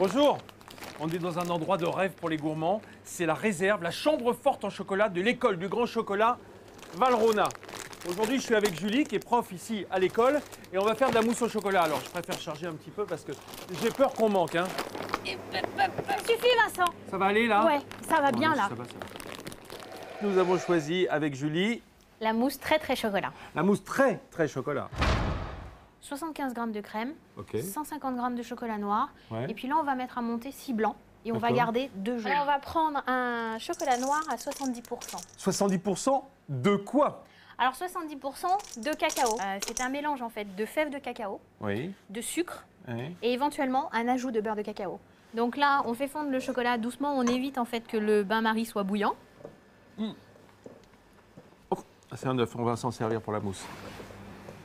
Bonjour On est dans un endroit de rêve pour les gourmands. C'est la réserve, la chambre forte en chocolat de l'école du grand chocolat Valrona. Aujourd'hui, je suis avec Julie, qui est prof ici à l'école, et on va faire de la mousse au chocolat. Alors, je préfère charger un petit peu parce que j'ai peur qu'on manque. Hein. Ça suffit, Vincent. Ça va aller là? Ouais, ça va bien là. ça va, ça va. Nous avons choisi avec Julie La mousse très très chocolat. la mousse très très chocolat. 75 grammes de crème, Ok. 150 grammes de chocolat noir, Ouais. et puis là on va mettre à monter 6 blancs et on va garder deux jaunes. Alors, on va prendre un chocolat noir à 70%. 70% de quoi? Alors 70% de cacao. Euh, c'est un mélange en fait de fèves de cacao, Oui. de sucre oui. et éventuellement un ajout de beurre de cacao. Donc là, on fait fondre le chocolat doucement, on évite en fait que le bain-marie soit bouillant. Ah, C'est un œuf, on va s'en servir pour la mousse.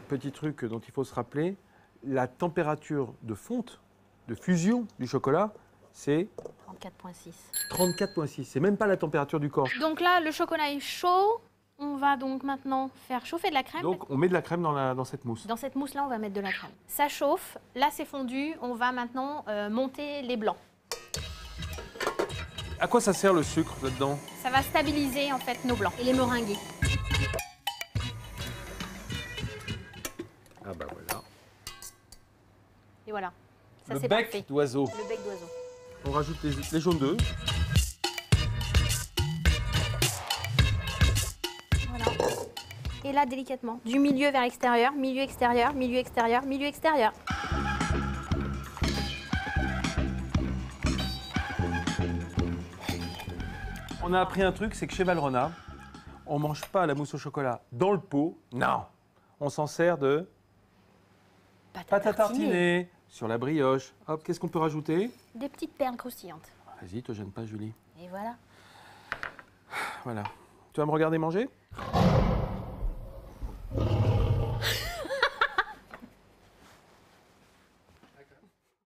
Petit truc dont il faut se rappeler, la température de fonte, de fusion du chocolat, c'est 34.6. 34,6. C'est même pas la température du corps. Donc là, le chocolat est chaud. On va donc maintenant faire chauffer de la crème. Donc on met de la crème dans, la- dans cette mousse. Dans cette mousse-là, on va mettre de la crème. Ça chauffe, là c'est fondu, on va maintenant euh, monter les blancs. À quoi ça sert le sucre là-dedans? Ça va stabiliser en fait nos blancs et les meringuer. Ah bah voilà. Et voilà, ça le c'est bec d'oiseau. Le bec d'oiseau. On rajoute les, les jaunes d'œufs. Voilà. Et là délicatement, du milieu vers l'extérieur, milieu extérieur, milieu extérieur, milieu extérieur. On a appris un truc, c'est que chez Valrona, on mange pas la mousse au chocolat dans le pot. Non. On s'en sert de pâte à tartiner sur la brioche. Hop, qu'est-ce qu'on peut rajouter? Des petites perles croustillantes. Vas-y, te gêne pas, Julie. Et voilà. Voilà. Tu vas me regarder manger?